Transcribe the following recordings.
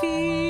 hopes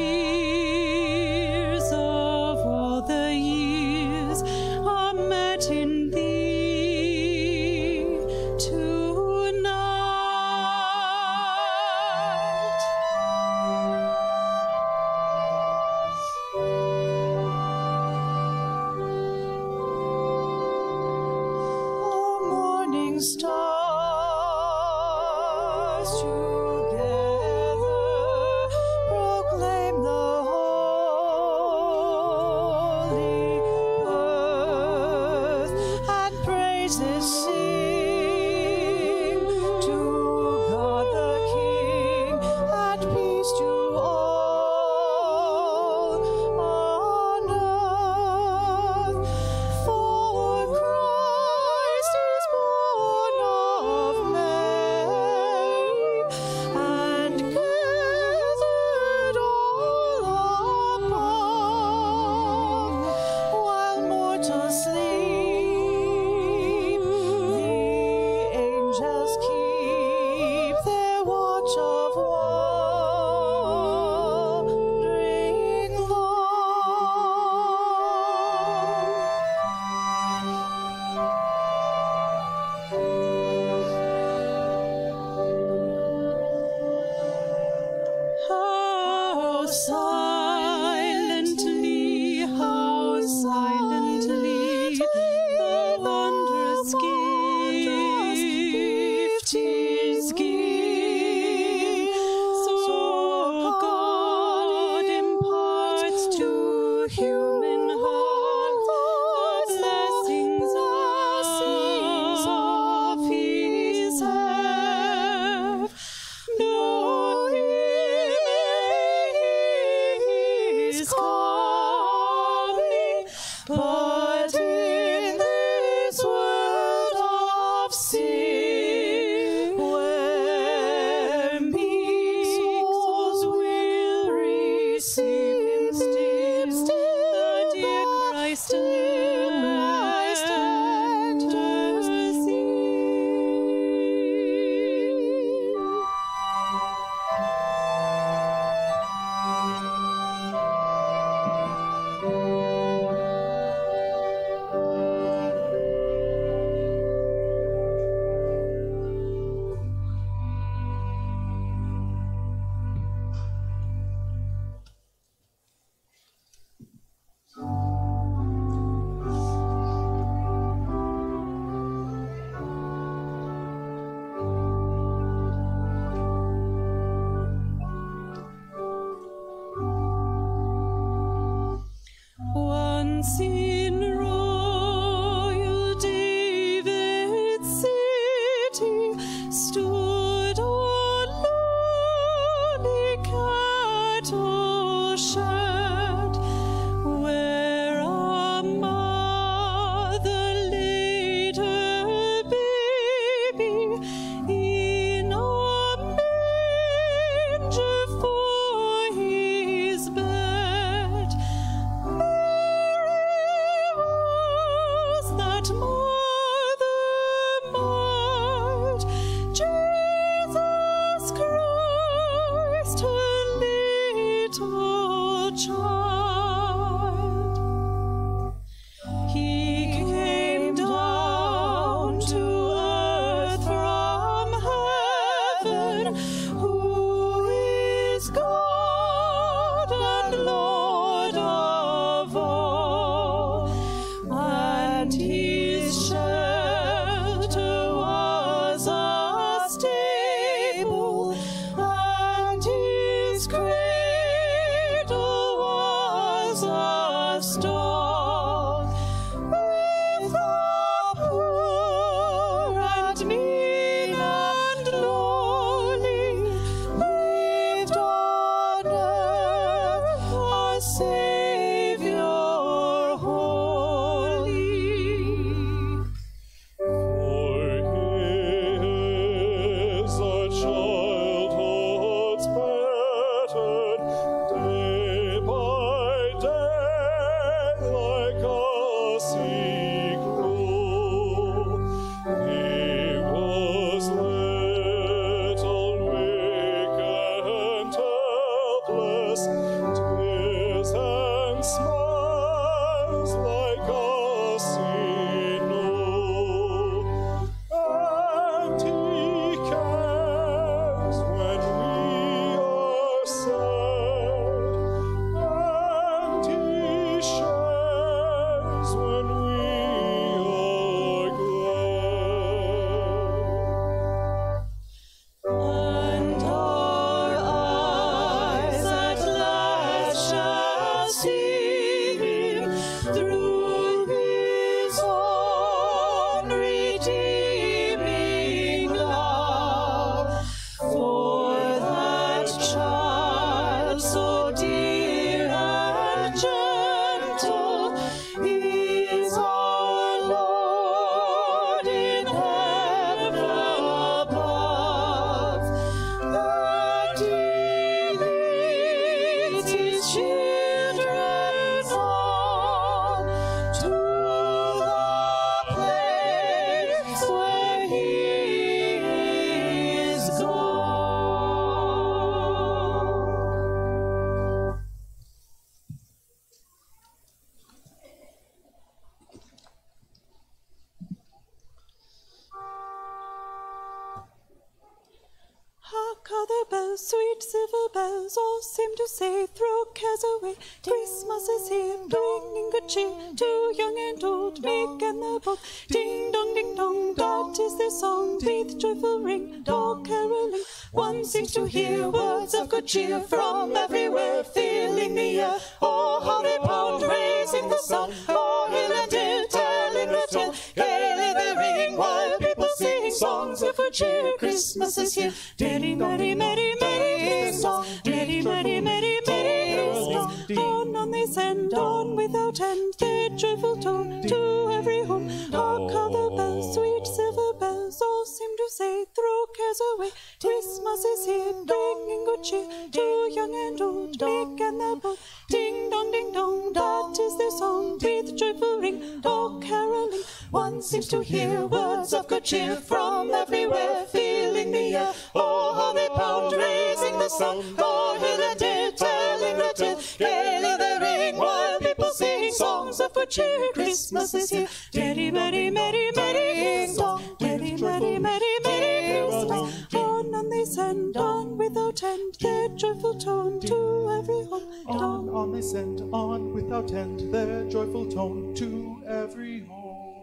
seems to hear words of good cheer from everywhere, filling the air. Oh, how they pound, raising the sound. Oh, hill and dale, telling the tale. Gaily they ring while people sing songs of good cheer. Christmas is here. Merry, merry, merry, merry song. Merry, merry, merry, merry song. On and they send on without end their joyful tone to every home. On, on they send on without end their joyful tone to every home.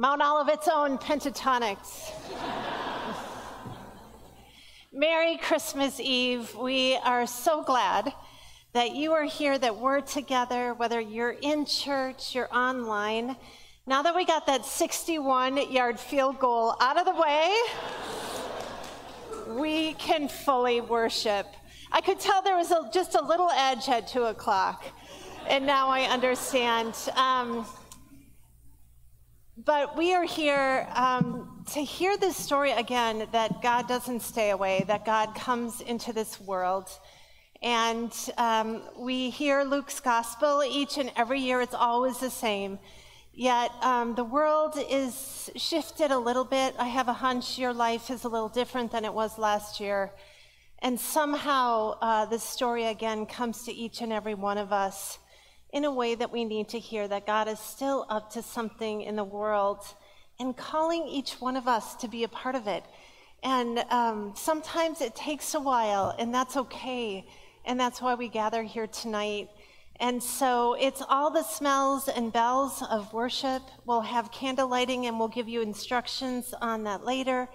Mount Olivet's own pentatonics. Merry Christmas Eve. We are so glad that you are here, that we're together, whether you're in church, you're online. Now that we got that 61 yard field goal out of the way, we can fully worship. I could tell there was a, just a little edge at 2 o'clock, and now I understand. Um, but we are here um, to hear this story again that God doesn't stay away, that God comes into this world. And um, we hear Luke's gospel each and every year, it's always the same. Yet um, the world is shifted a little bit. I have a hunch your life is a little different than it was last year. And somehow uh, this story again comes to each and every one of us in a way that we need to hear that God is still up to something in the world and calling each one of us to be a part of it. And um, sometimes it takes a while, and that's okay. And that's why we gather here tonight. And so it's all the smells and bells of worship. We'll have candle lighting, and we'll give you instructions on that later.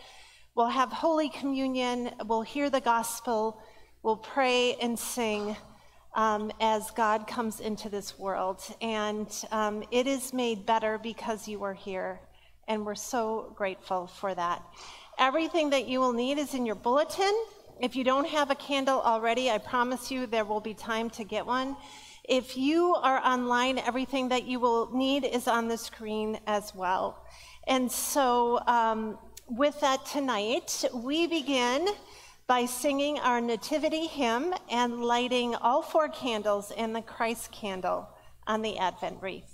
We'll have Holy Communion. We'll hear the gospel. We'll pray and sing um, as God comes into this world. And um, it is made better because you are here. And we're so grateful for that. Everything that you will need is in your bulletin. If you don't have a candle already, I promise you there will be time to get one. If you are online, everything that you will need is on the screen as well. And so, um, with that tonight, we begin by singing our nativity hymn and lighting all four candles in the Christ candle on the Advent wreath.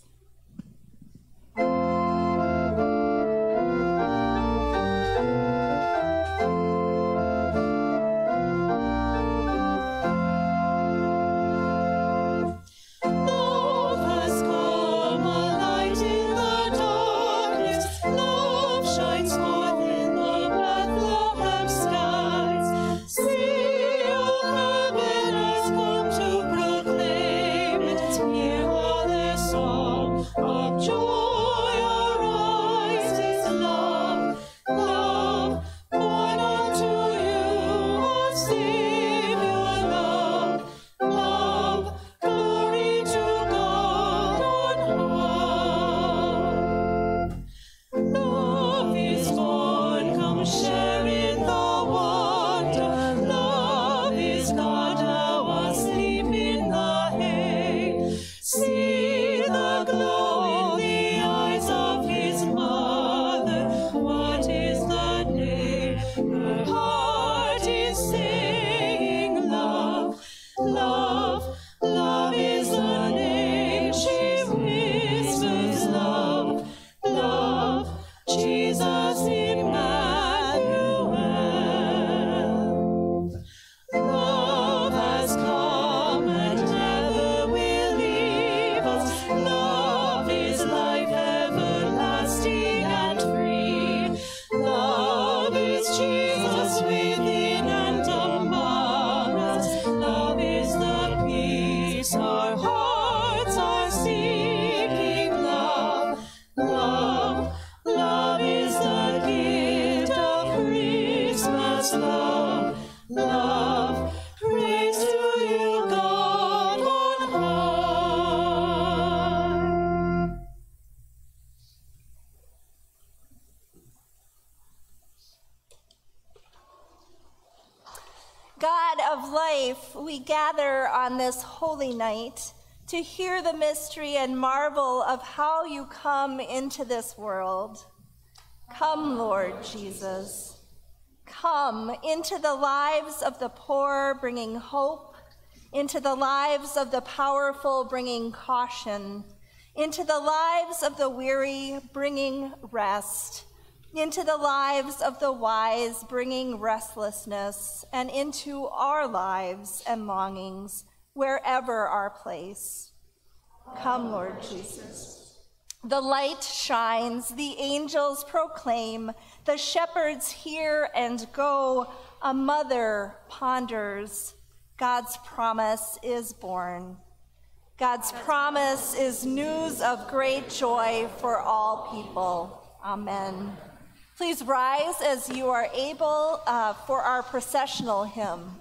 Night to hear the mystery and marvel of how you come into this world. Come, Lord Jesus. Come into the lives of the poor, bringing hope, into the lives of the powerful, bringing caution, into the lives of the weary, bringing rest into the lives of the wise, bringing restlessness, and into our lives and longings, wherever our place. Come, Lord Jesus. The light shines, the angels proclaim, the shepherds hear and go, a mother ponders, God's promise is born. God's promise is news of great joy for all people. Amen. Please rise as you are able uh, for our processional hymn.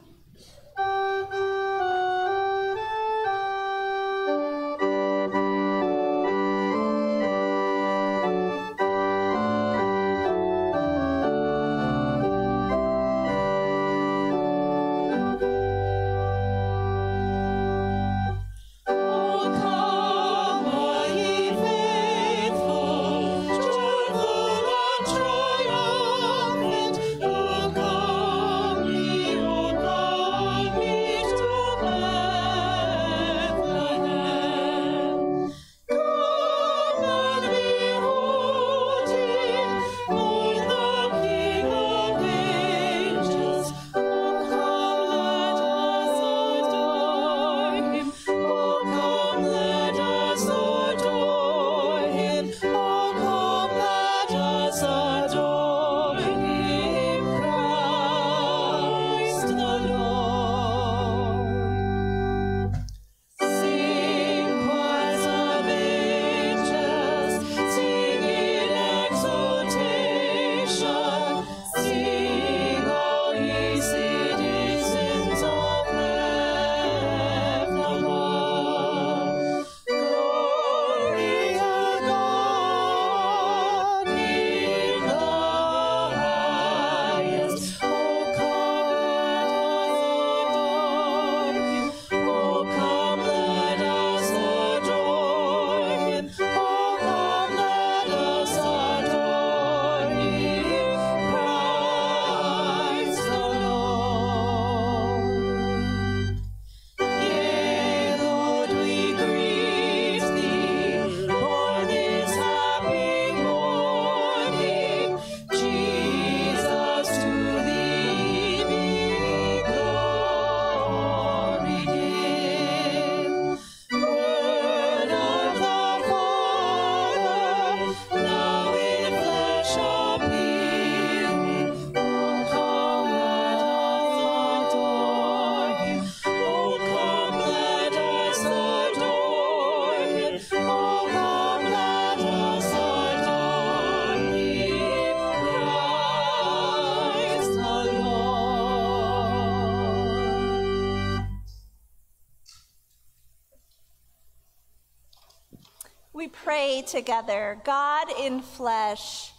Together. God in flesh,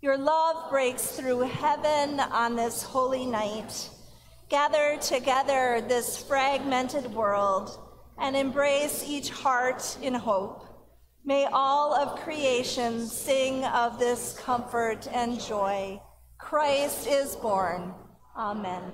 your love breaks through heaven on this holy night. Gather together this fragmented world and embrace each heart in hope. May all of creation sing of this comfort and joy. Christ is born. Amen.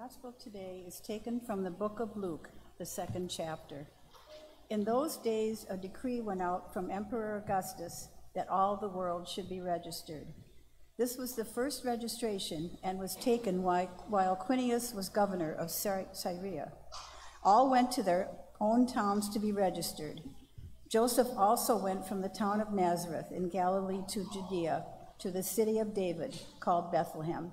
Gospel today is taken from the book of Luke, the second chapter. In those days, a decree went out from Emperor Augustus that all the world should be registered. This was the first registration and was taken while Quirinius was governor of Syria. All went to their own towns to be registered. Joseph also went from the town of Nazareth in Galilee to Judea, to the city of David, called Bethlehem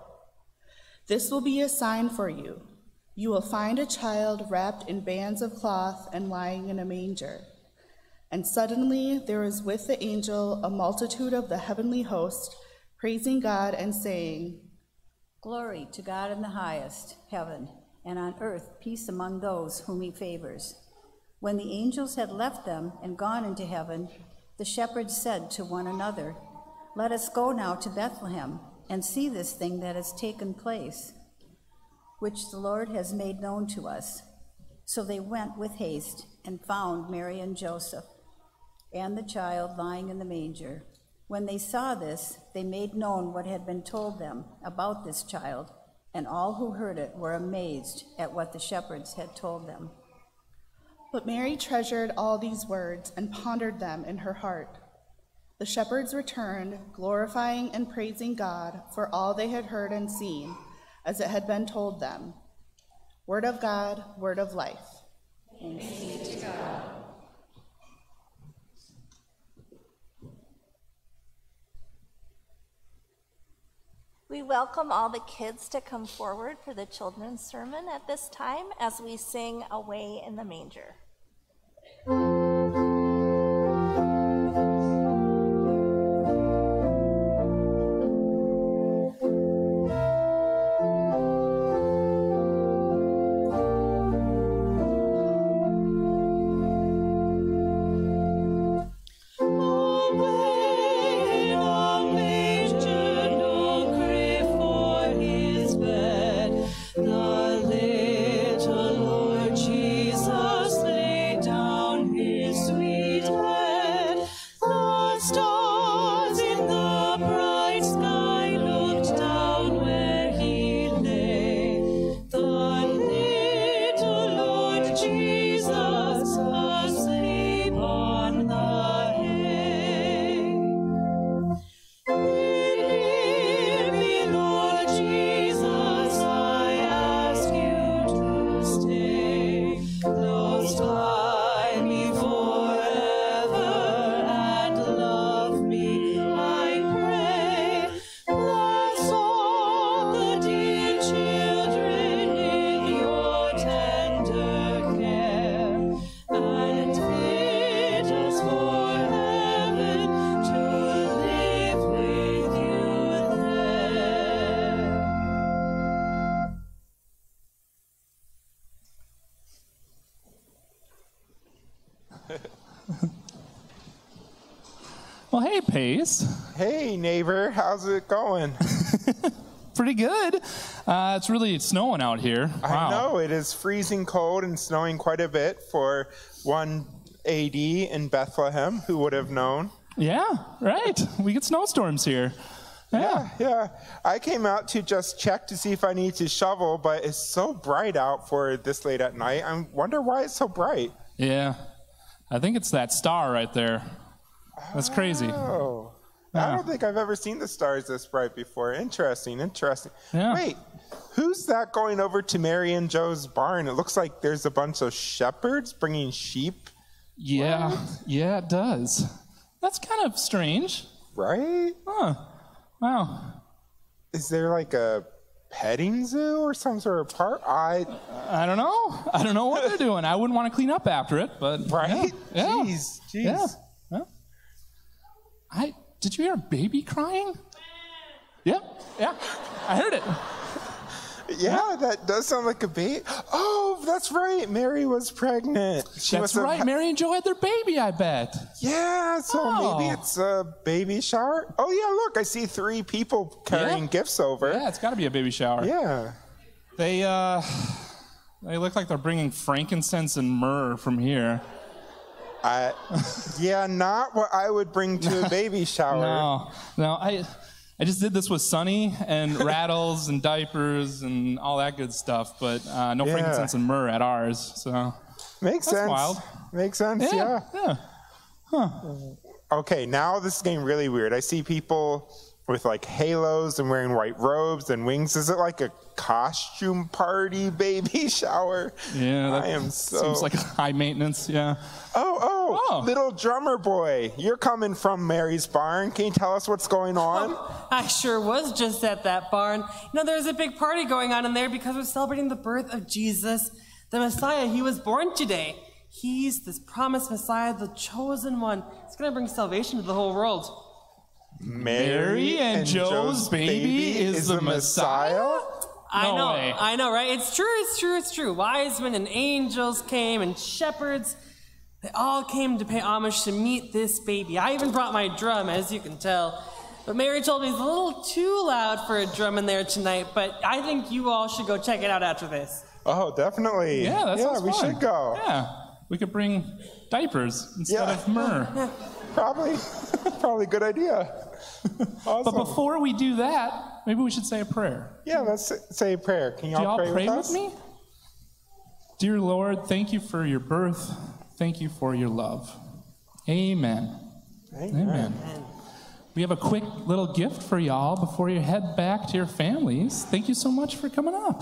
This will be a sign for you. You will find a child wrapped in bands of cloth and lying in a manger. And suddenly there is with the angel a multitude of the heavenly host, praising God and saying, Glory to God in the highest heaven, and on earth peace among those whom he favors. When the angels had left them and gone into heaven, the shepherds said to one another, Let us go now to Bethlehem and see this thing that has taken place, which the Lord has made known to us. So they went with haste and found Mary and Joseph and the child lying in the manger. When they saw this, they made known what had been told them about this child, and all who heard it were amazed at what the shepherds had told them. But Mary treasured all these words and pondered them in her heart. The shepherds returned, glorifying and praising God for all they had heard and seen, as it had been told them. Word of God, word of life. Thanks be God. We welcome all the kids to come forward for the children's sermon at this time as we sing Away in the Manger. Hey, Hey, neighbor, how's it going? Pretty good. Uh, it's really snowing out here. Wow. I know it is freezing cold and snowing quite a bit for one AD in Bethlehem. Who would have known? Yeah, right. We get snowstorms here. Yeah. Yeah, yeah. I came out to just check to see if I need to shovel, but it's so bright out for this late at night. I wonder why it's so bright. Yeah. I think it's that star right there. That's crazy. Oh. I don't think I've ever seen the stars this bright before. Interesting, interesting. Yeah. Wait, who's that going over to Mary and Joe's barn? It looks like there's a bunch of shepherds bringing sheep, Yeah. Yeah, it does. That's kind of strange. right? Huh. Wow. Is there like a petting zoo or some sort of park? I I don't know. I don't know what they're doing. I wouldn't want to clean up after it, but right? Yeah. yeah. Jeez, jeez. Yeah. yeah. I did you hear a baby crying? Yeah. Yeah. I heard it. Yeah, that does sound like a baby. Oh, that's right. Mary was pregnant. She That's right. ha- Mary and Joe had their baby, I bet. Yeah, so Oh. maybe it's a baby shower. Oh yeah, look, I see three people carrying Yeah. gifts over. Yeah, it's got to be a baby shower. Yeah. They uh they look like they're bringing frankincense and myrrh from here. I, yeah, not what I would bring to a baby shower. No, no, I, I just did this with Sunny and rattles and diapers and all that good stuff, but uh, no Yeah. frankincense and myrrh at ours. So Makes That's sense. wild. Makes sense. yeah, yeah. yeah. Okay, now this is getting really weird. I see people with like halos and wearing white robes and wings. Is it like a costume party baby shower? Yeah, that I am so. seems like high maintenance. Yeah. Oh, oh, Oh. little drummer boy, you're coming from Mary's barn. Can you tell us what's going on? I sure was just at that barn. You know, there's a big party going on in there because we're celebrating the birth of Jesus, the Messiah. He was born today. He's this promised Messiah, the chosen one. He's going to bring salvation to the whole world. Mary and Joe's baby is the Messiah? I No know, way. I know, right? It's true, it's true, it's true. Wise men and angels came and shepherds. They all came to pay homage to meet this baby. I even brought my drum, as you can tell. But Mary told me it's a little too loud for a drum in there tonight, but I think you all should go check it out after this. Oh, definitely. Yeah, that yeah, we fun. should go. Yeah, we could bring diapers instead Yeah. of myrrh. Probably, probably a good idea. But before we do that, maybe we should say a prayer. yeah, let's say a prayer. Can Do y'all y'all pray, pray with, with us? me? Dear Lord, thank you for your birth. Thank you for your love. Amen. Amen. Amen. We have a quick little gift for y'all before you head back to your families. Thank you so much for coming up.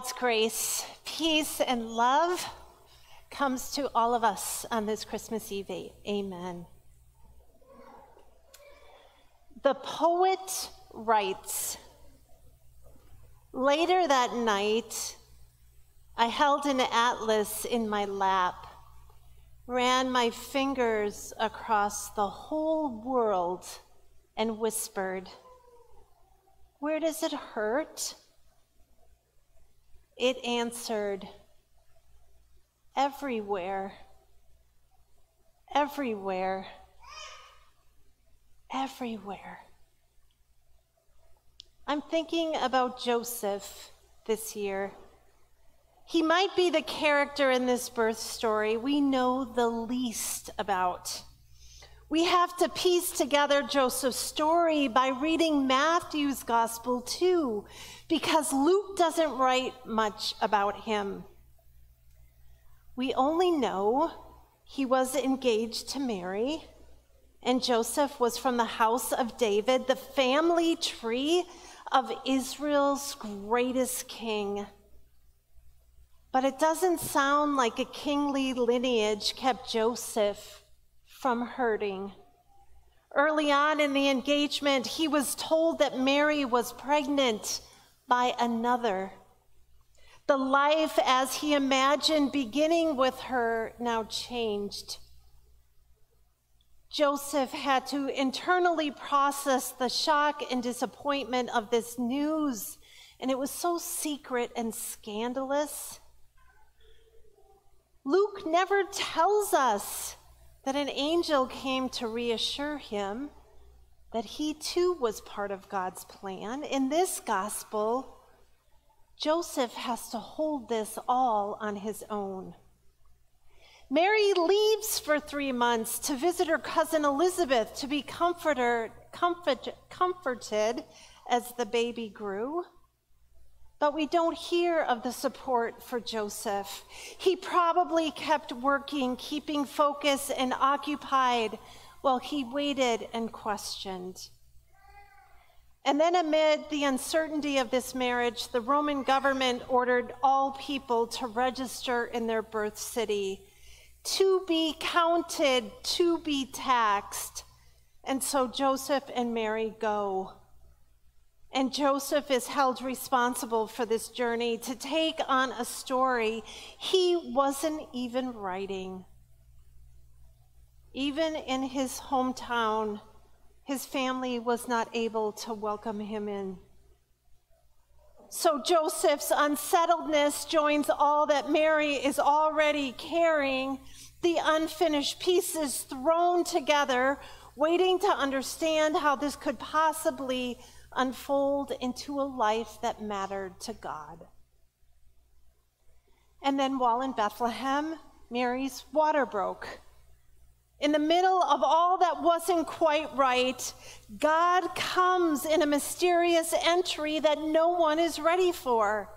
God's grace, peace, and love comes to all of us on this Christmas Eve. Amen. The poet writes Later that night, I held an atlas in my lap, ran my fingers across the whole world, and whispered, Where does it hurt? It answered, Everywhere, everywhere, everywhere. I'm thinking about Joseph this year. He might be the character in this birth story we know the least about. We have to piece together Joseph's story by reading Matthew's gospel too, because Luke doesn't write much about him. We only know he was engaged to Mary, and Joseph was from the house of David, the family tree of Israel's greatest king. But it doesn't sound like a kingly lineage kept Joseph from hurting. Early on in the engagement, he was told that Mary was pregnant by another. The life as he imagined beginning with her now changed. Joseph had to internally process the shock and disappointment of this news, and it was so secret and scandalous. Luke never tells us that an angel came to reassure him that he too was part of God's plan. In this gospel, Joseph has to hold this all on his own. Mary leaves for three months to visit her cousin Elizabeth to be comforter, comfort, comforted as the baby grew. But we don't hear of the support for Joseph. He probably kept working, keeping focus and occupied while he waited and questioned. And then, amid the uncertainty of this marriage, the Roman government ordered all people to register in their birth city, to be counted, to be taxed. And so Joseph and Mary go. And Joseph is held responsible for this journey to take on a story he wasn't even writing. Even in his hometown, his family was not able to welcome him in. So Joseph's unsettledness joins all that Mary is already carrying, the unfinished pieces thrown together, waiting to understand how this could possibly unfold into a life that mattered to God. And then while in Bethlehem, Mary's water broke. In the middle of all that wasn't quite right, God comes in a mysterious entry that no one is ready for.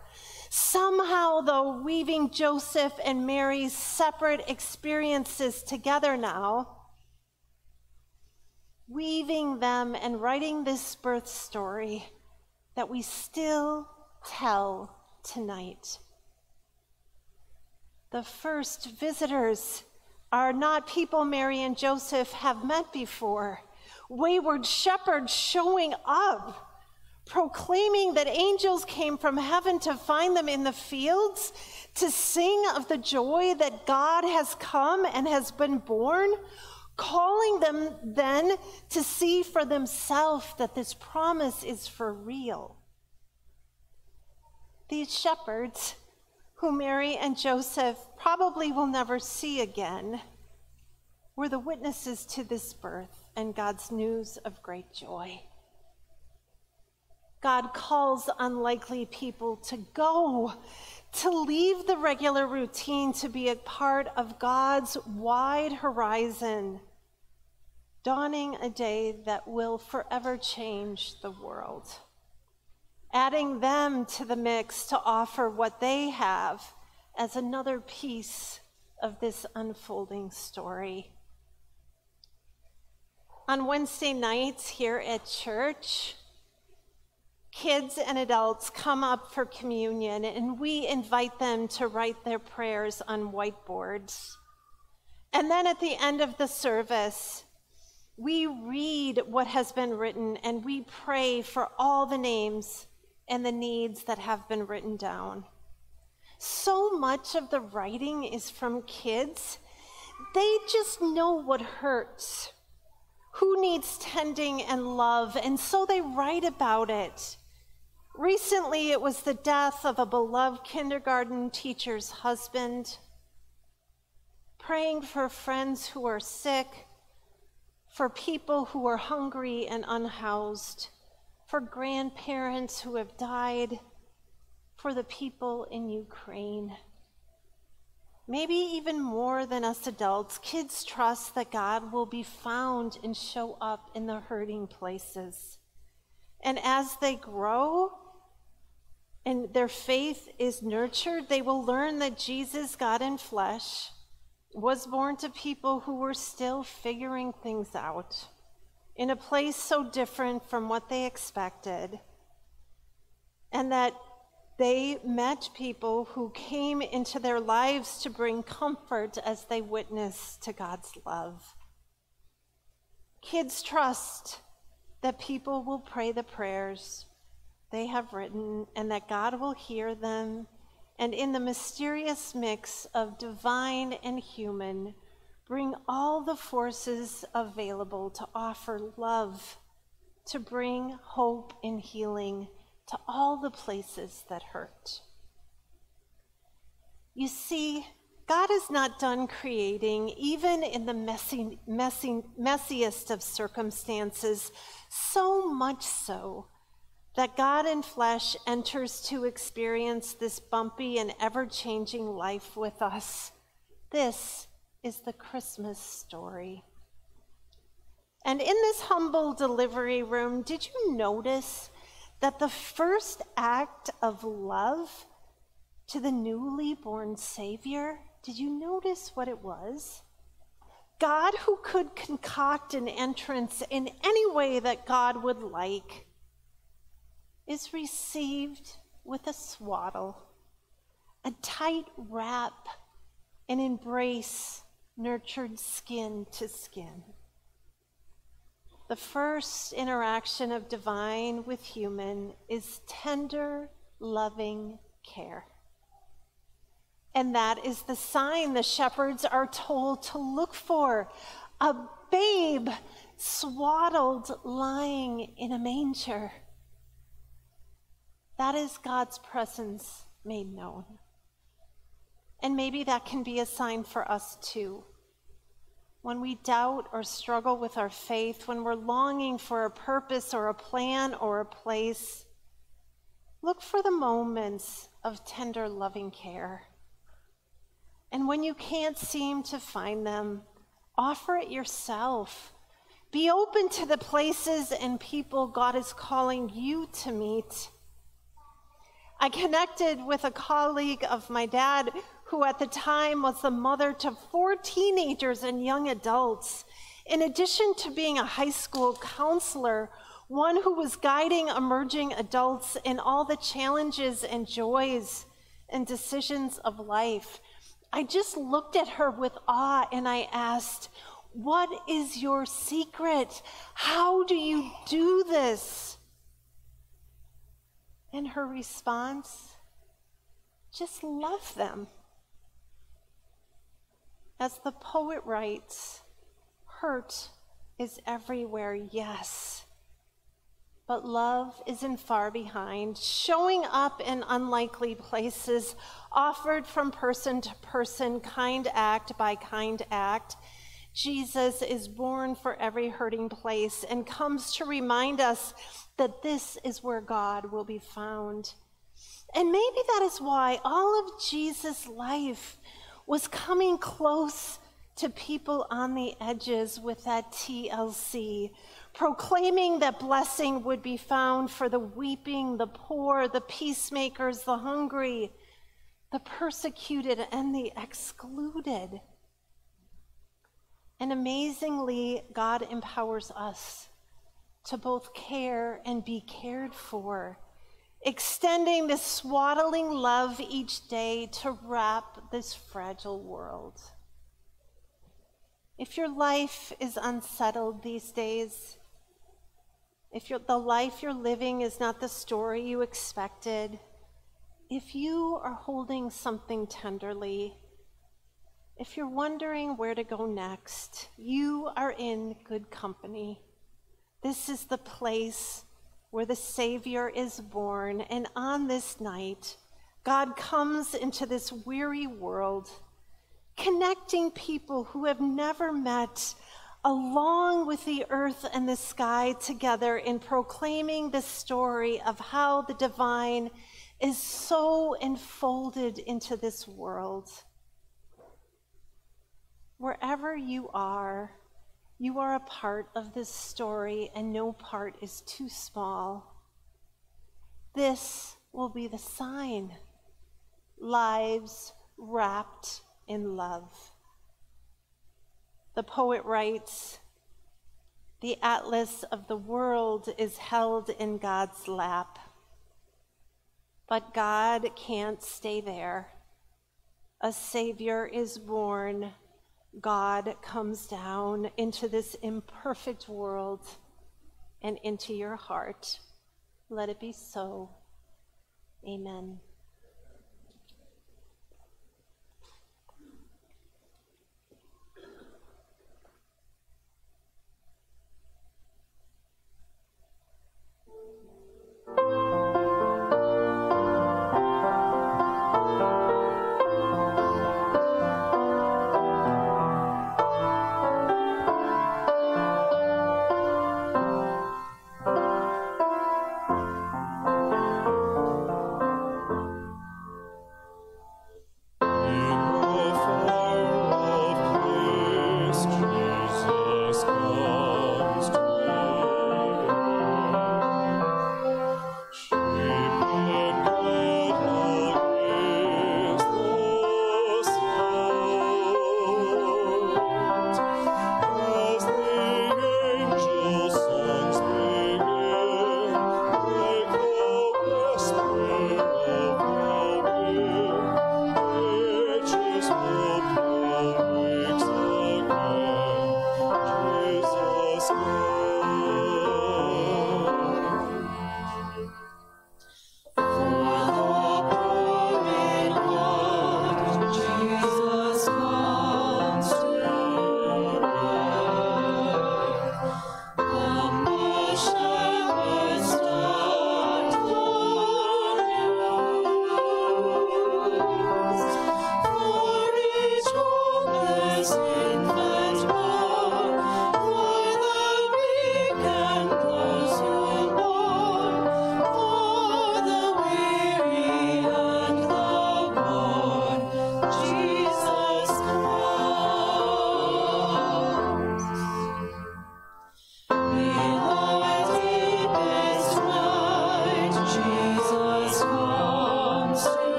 Somehow, though, weaving Joseph and Mary's separate experiences together now, weaving them and writing this birth story that we still tell tonight. The first visitors are not people Mary and Joseph have met before. Wayward shepherds showing up, proclaiming that angels came from heaven to find them in the fields, to sing of the joy that God has come and has been born, calling them then to see for themselves that this promise is for real. These shepherds, who Mary and Joseph probably will never see again, were the witnesses to this birth and God's news of great joy. God calls unlikely people to go, to leave the regular routine, to be a part of God's wide horizon, dawning a day that will forever change the world. Adding them to the mix to offer what they have as another piece of this unfolding story. On Wednesday nights here at church, kids and adults come up for communion, and we invite them to write their prayers on whiteboards. And then at the end of the service, we read what has been written and we pray for all the names and the needs that have been written down. So much of the writing is from kids. They just know what hurts, who needs tending and love, and so they write about it. Recently, it was the death of a beloved kindergarten teacher's husband. Praying for friends who are sick, for people who are hungry and unhoused, for grandparents who have died, for the people in Ukraine. Maybe even more than us adults, kids trust that God will be found and show up in the hurting places. And as they grow, and their faith is nurtured, they will learn that Jesus, God in flesh, was born to people who were still figuring things out in a place so different from what they expected. And that They met people who came into their lives to bring comfort as they witnessed to God's love. Kids trust that people will pray the prayers they have written and that God will hear them. And in the mysterious mix of divine and human, bring all the forces available to offer love, to bring hope and healing to all the places that hurt. You see, God is not done creating, even in the messy, messy, messiest of circumstances, so much so that God in flesh enters to experience this bumpy and ever changing life with us. This is the Christmas story. And in this humble delivery room, did you notice that the first act of love to the newly born Savior, did you notice what it was? God, who could concoct an entrance in any way that God would like, is received with a swaddle, a tight wrap, an embrace nurtured skin to skin. The first interaction of divine with human is tender, loving care. And that is the sign the shepherds are told to look for a babe swaddled lying in a manger. That is God's presence made known. And maybe that can be a sign for us too when we doubt or struggle with our faith, when we're longing for a purpose or a plan or a place, look for the moments of tender, loving care. And when you can't seem to find them, offer it yourself. Be open to the places and people God is calling you to meet. I connected with a colleague of my dad who at the time was the mother to four teenagers and young adults. In addition to being a high school counselor, one who was guiding emerging adults in all the challenges and joys and decisions of life. I just looked at her with awe and I asked, What is your secret? How do you do this? And her response, just love them. As the poet writes, hurt is everywhere, yes. But love isn't far behind, showing up in unlikely places, offered from person to person, kind act by kind act. Jesus is born for every hurting place and comes to remind us that this is where God will be found. And maybe that is why all of Jesus' life was coming close to people on the edges with that TLC, proclaiming that blessing would be found for the weeping, the poor, the peacemakers, the hungry, the persecuted, and the excluded. And amazingly, God empowers us to both care and be cared for extending this swaddling love each day to wrap this fragile world. If your life is unsettled these days, if the life you're living is not the story you expected, if you are holding something tenderly, if you're wondering where to go next, you are in good company. This is the place where the Savior is born. And on this night, God comes into this weary world, connecting people who have never met along with the earth and the sky together in proclaiming the story of how the divine is so enfolded into this world. Wherever you are, you are a part of this story, and no part is too small. This will be the sign lives wrapped in love. The poet writes The atlas of the world is held in God's lap, But God can't stay there. A Savior is born. God comes down into this imperfect world and into your heart. Let it be so. Amen.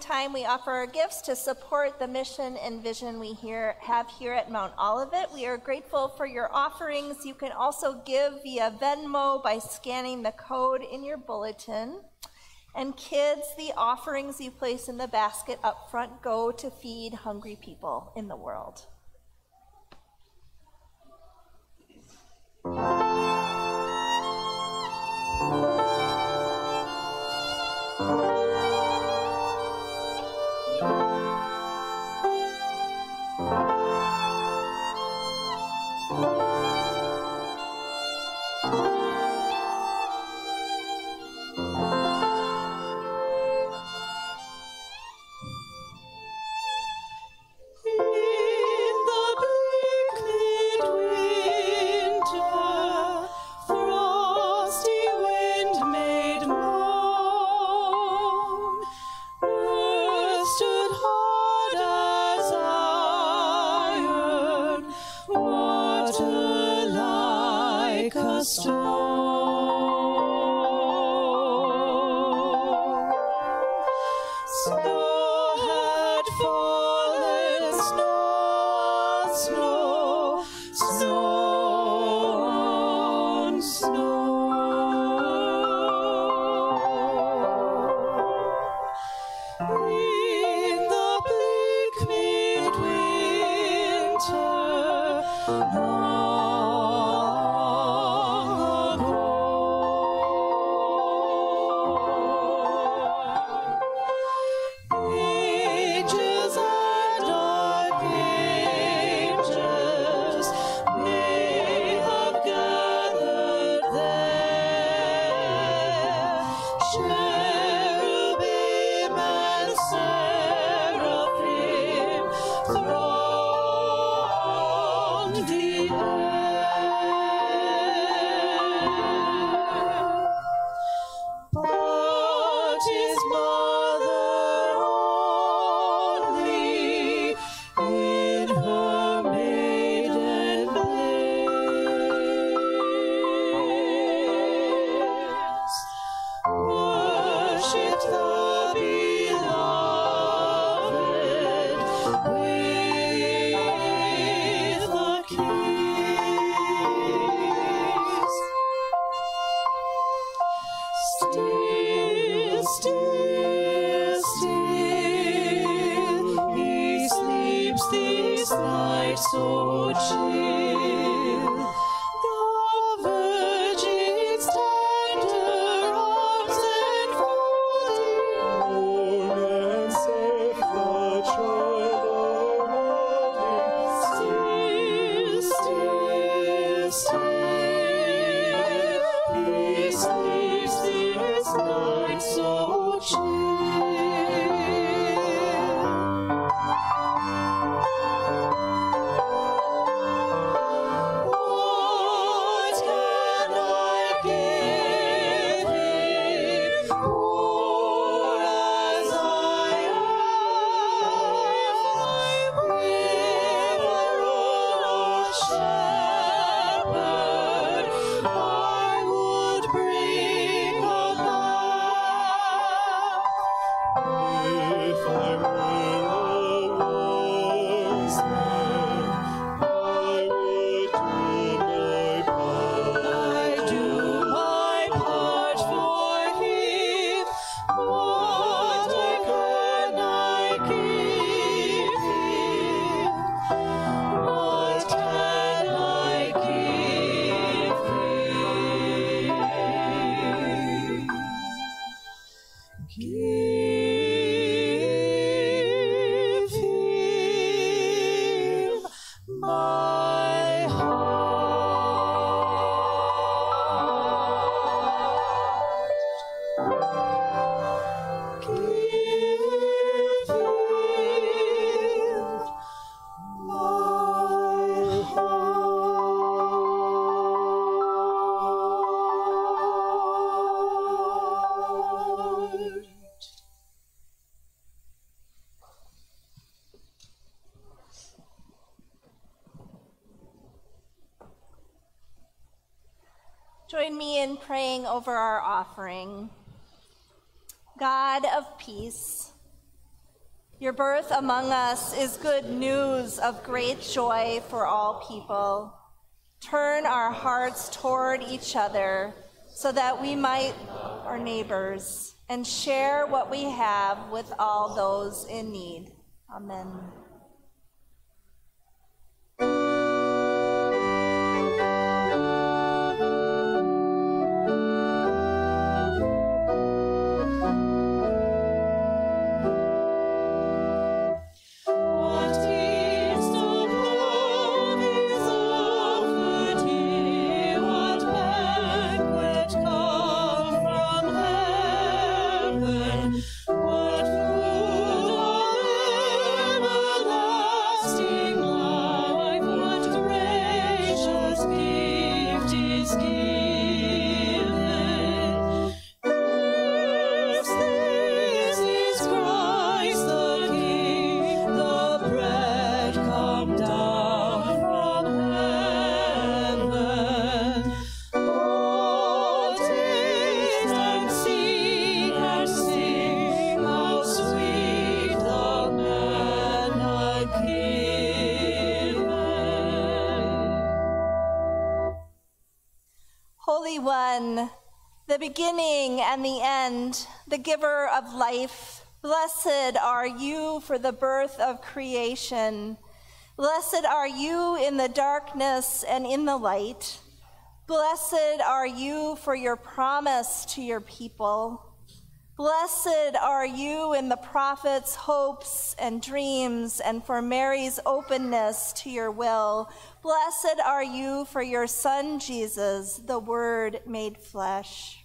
Time, we offer our gifts to support the mission and vision we here have here at Mount Olivet. We are grateful for your offerings. You can also give via Venmo by scanning the code in your bulletin. And kids, the offerings you place in the basket up front go to feed hungry people in the world. Over our offering. God of peace, your birth among us is good news of great joy for all people. Turn our hearts toward each other so that we might our neighbors and share what we have with all those in need. Beginning and the end, the giver of life, blessed are you for the birth of creation. Blessed are you in the darkness and in the light. Blessed are you for your promise to your people. Blessed are you in the prophet's hopes and dreams, and for Mary's openness to your will. Blessed are you for your Son, Jesus, the Word made flesh.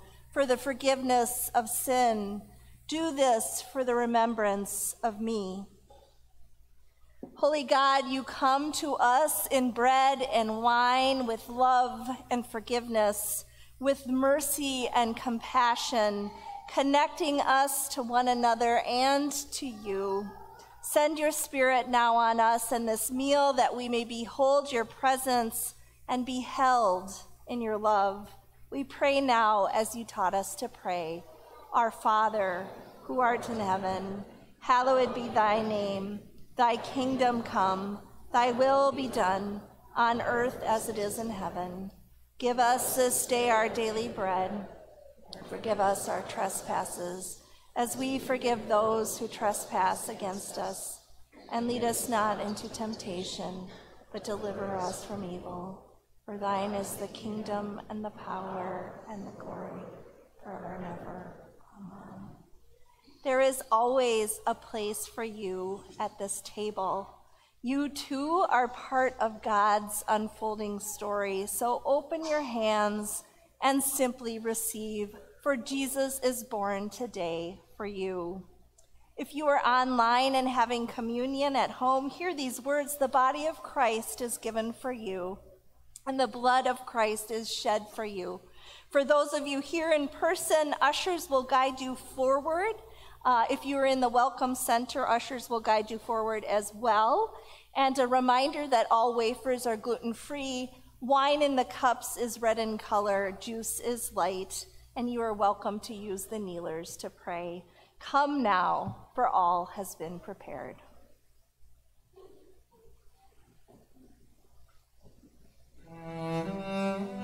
for the forgiveness of sin. Do this for the remembrance of me. Holy God, you come to us in bread and wine with love and forgiveness, with mercy and compassion, connecting us to one another and to you. Send your spirit now on us and this meal that we may behold your presence and be held in your love. We pray now as you taught us to pray. Our Father, who art in heaven, hallowed be thy name. Thy kingdom come, thy will be done, on earth as it is in heaven. Give us this day our daily bread. Forgive us our trespasses, as we forgive those who trespass against us. And lead us not into temptation, but deliver us from evil. For thine is the kingdom and the power and the glory forever and ever. Amen. There is always a place for you at this table. You too are part of God's unfolding story. So open your hands and simply receive, for Jesus is born today for you. If you are online and having communion at home, hear these words The body of Christ is given for you, and the blood of Christ is shed for you. For those of you here in person, ushers will guide you forward. Uh, if you are in the Welcome Center, ushers will guide you forward as well. And a reminder that all wafers are gluten free, wine in the cups is red in color, juice is light, and you are welcome to use the kneelers to pray. Come now, for all has been prepared. Música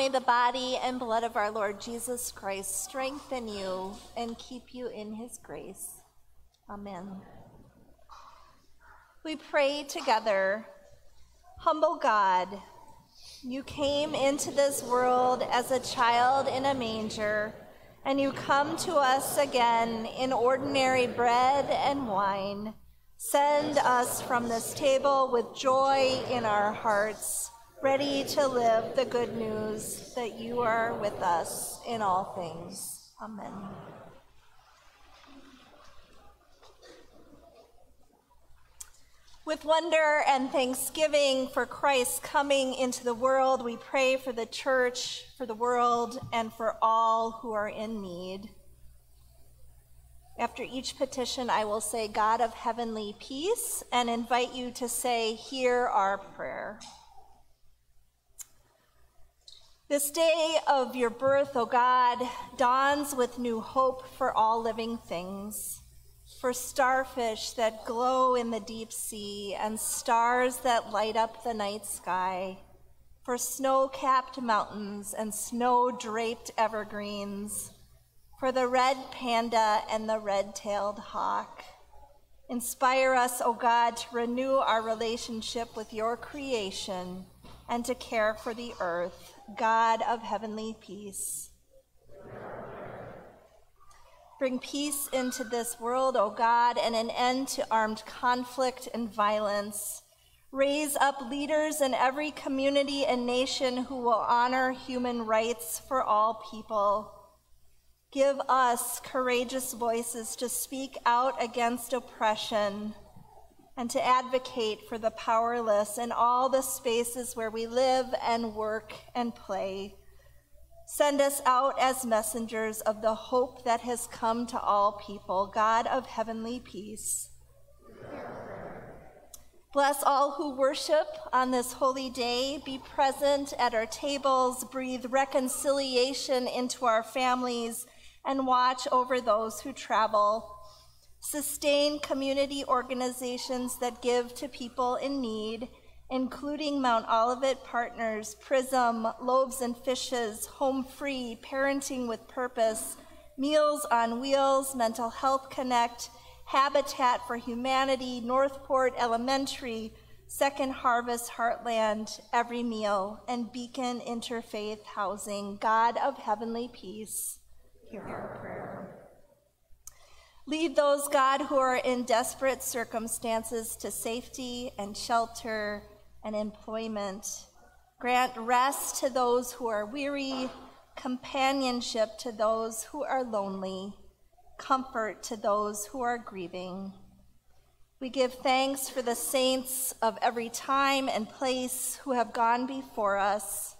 may the body and blood of our Lord Jesus Christ strengthen you and keep you in his grace. Amen. We pray together. Humble God, you came into this world as a child in a manger, and you come to us again in ordinary bread and wine. Send us from this table with joy in our hearts, ready to live the good news that you are with us in all things. Amen. With wonder and thanksgiving for Christ coming into the world, we pray for the church, for the world, and for all who are in need. After each petition, I will say, God of heavenly peace, and invite you to say, Hear our prayer. This day of your birth, O God, dawns with new hope for all living things, for starfish that glow in the deep sea and stars that light up the night sky, for for snow capped mountains and snow draped evergreens, for the red panda and the red tailed hawk. Inspire us, O God, to renew our relationship with your creation and to care for the earth, God of heavenly peace. Bring peace into this world, O God, and an end to armed conflict and violence. Raise up leaders in every community and nation who will honor human rights for all people. Give us courageous voices to speak out against oppression and to advocate for the powerless in all the spaces where we live and work and play. Send us out as messengers of the hope that has come to all people, God of heavenly peace. Bless all who worship on this holy day. Be present at our tables. Breathe reconciliation into our families and watch over those who travel. Sustain community organizations that give to people in need, including Mount Olivet Partners, Prism, Loaves and Fishes, Home Free, Parenting with Purpose, Meals on Wheels, Mental Health Connect, Habitat for Humanity, Northport Elementary, Second Harvest Heartland, Every Meal, and Beacon Interfaith Housing. God of heavenly peace, hear our prayer. Lead those, God, who are in desperate circumstances to safety and shelter and employment. Grant rest to those who are weary, companionship to those who are lonely comfort to those who are grieving. We give thanks for the saints of every time and place who have gone before us.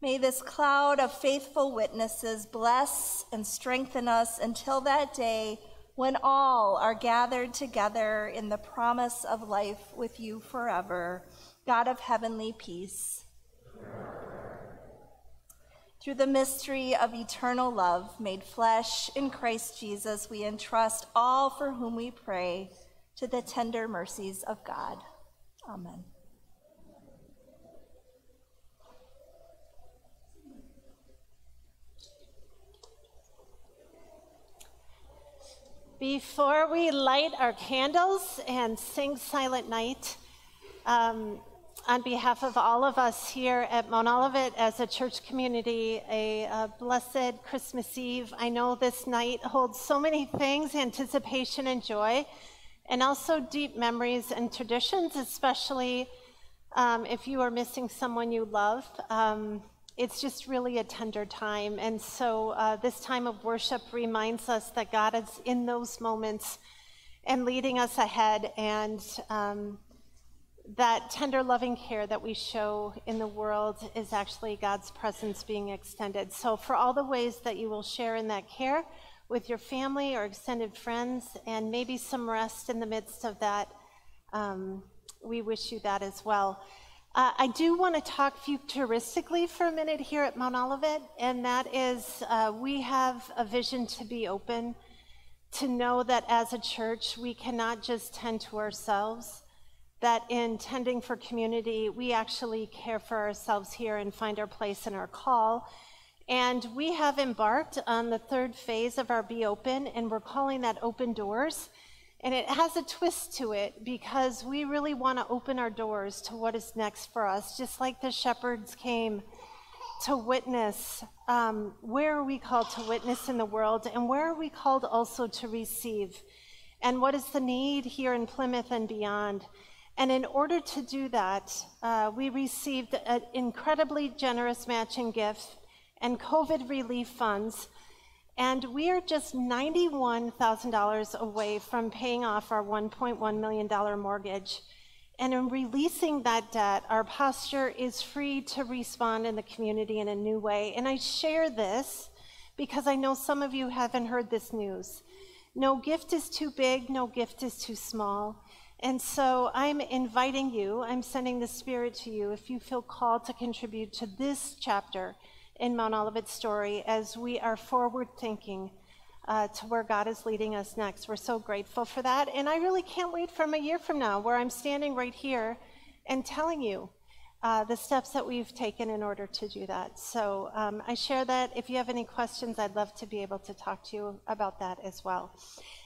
May this cloud of faithful witnesses bless and strengthen us until that day when all are gathered together in the promise of life with you forever. God of heavenly peace. Through the mystery of eternal love made flesh in Christ Jesus, we entrust all for whom we pray to the tender mercies of God. Amen. Before we light our candles and sing Silent Night, um, on behalf of all of us here at Mount Olivet as a church community, a, a, blessed Christmas Eve. I know this night holds so many things anticipation and joy, and also deep memories and traditions, especially um, if you are missing someone you love. Um, it's just really a tender time. And so uh, this time of worship reminds us that God is in those moments and leading us ahead. And um, that tender, loving care that we show in the world is actually God's presence being extended. So, for all the ways that you will share in that care with your family or extended friends, and maybe some rest in the midst of that, um, we wish you that as well. Uh, I do want to talk futuristically for a minute here at Mount Olivet, and that is uh, we have a vision to be open, to know that as a church, we cannot just tend to ourselves that in tending for community, we actually care for ourselves here and find our place in our call. And we have embarked on the third phase of our Be Open, and we're calling that Open Doors. And it has a twist to it because we really want to open our doors to what is next for us, just like the shepherds came to witness. Um, where are we called to witness in the world, and where are we called also to receive? And what is the need here in Plymouth and beyond? And in order to do that, uh, we received an incredibly generous matching gift and COVID relief funds. And we are just $91,000 away from paying off our $1.1 million mortgage. And in releasing that debt, our posture is free to respond in the community in a new way. And I share this because I know some of you haven't heard this news. No gift is too big, no gift is too small. And so I'm inviting you, I'm sending the Spirit to you if you feel called to contribute to this chapter in Mount Olivet's story as we are forward thinking uh, to where God is leading us next. We're so grateful for that. And I really can't wait from a year from now where I'm standing right here and telling you uh, the steps that we've taken in order to do that. So um, I share that. If you have any questions, I'd love to be able to talk to you about that as well.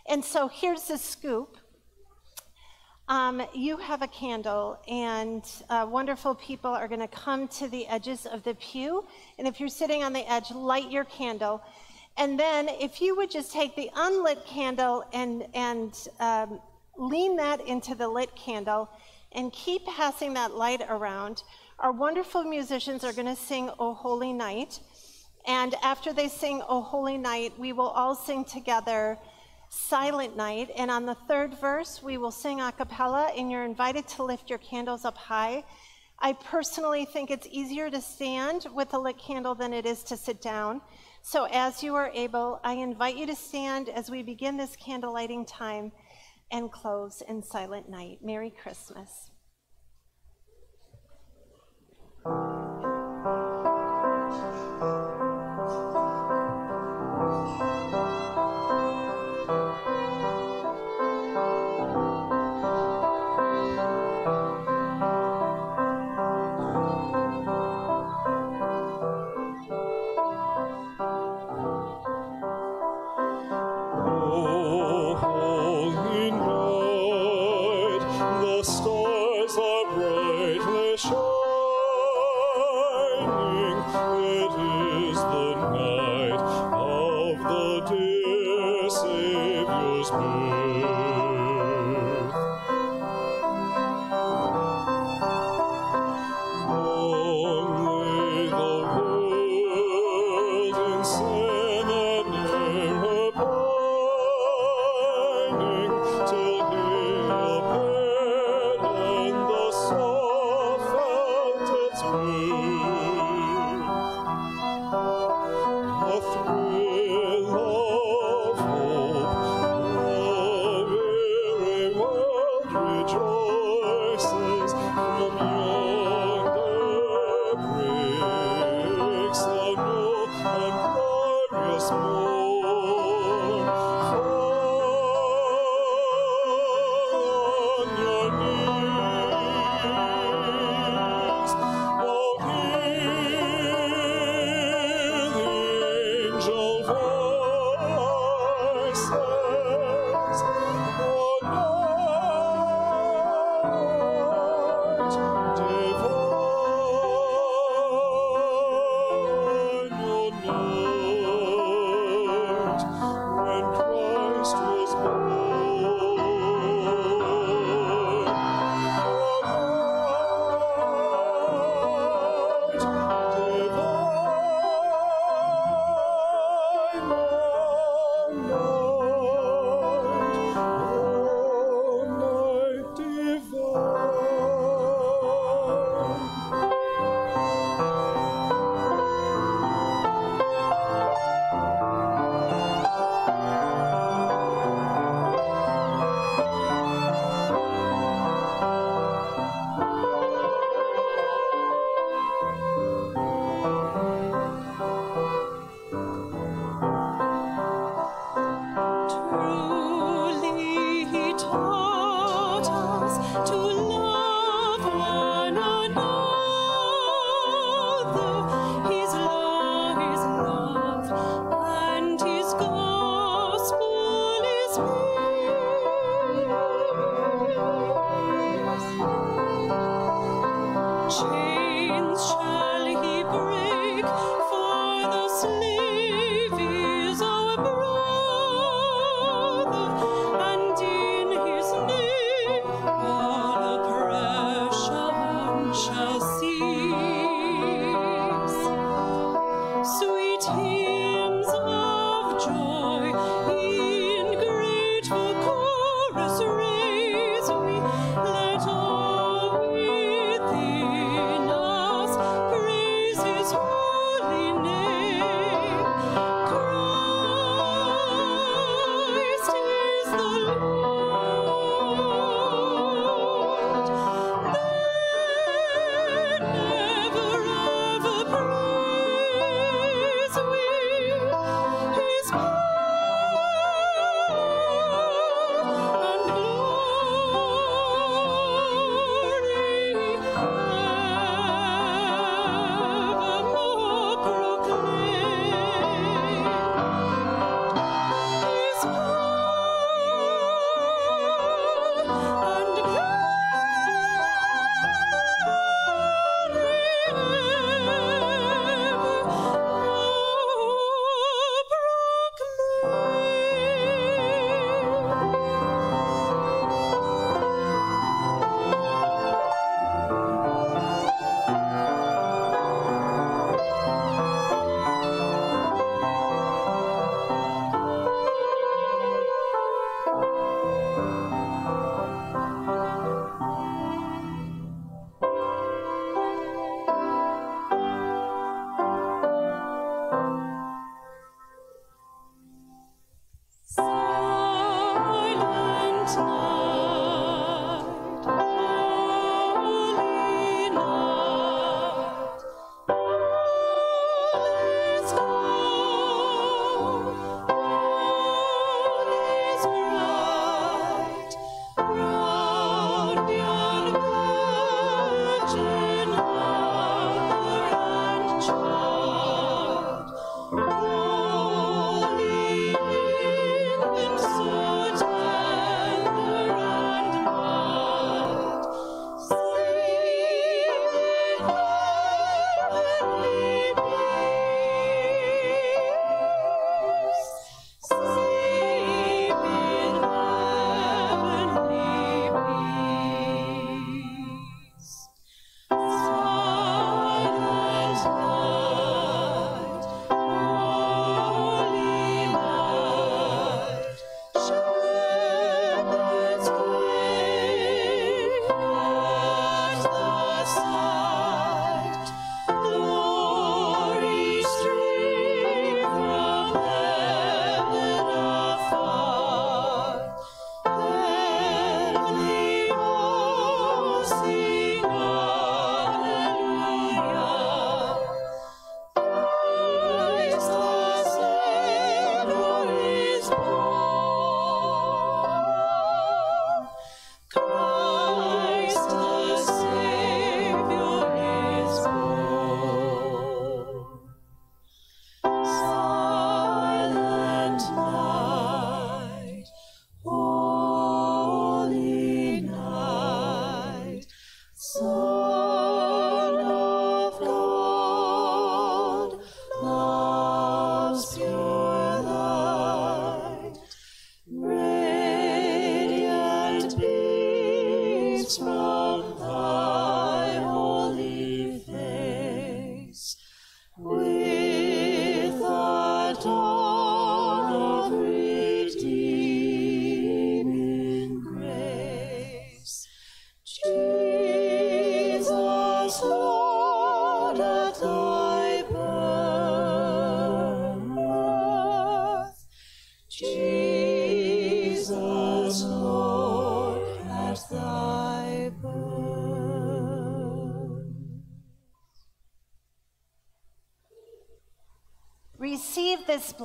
And so here's the scoop. Um, you have a candle, and uh, wonderful people are going to come to the edges of the pew. And if you're sitting on the edge, light your candle. And then, if you would just take the unlit candle and, and um, lean that into the lit candle and keep passing that light around, our wonderful musicians are going to sing O Holy Night. And after they sing O Holy Night, we will all sing together Silent Night. And on the third verse, we will sing a cappella, and you're invited to lift your candles up high. I personally think it's easier to stand with a lit candle than it is to sit down. So, as you are able, I invite you to stand as we begin this candle lighting time and close in Silent Night. Merry Christmas.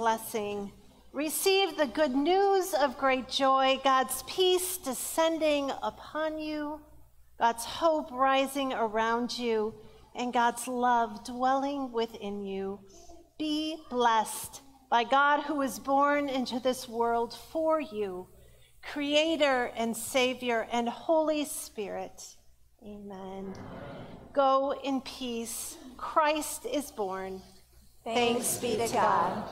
blessing. Receive the good news of great joy, God's peace descending upon you, God's hope rising around you, and God's love dwelling within you. Be blessed by God who was born into this world for you, Creator and Savior and Holy Spirit. Amen. Go in peace. Christ is born. Thanks be to God.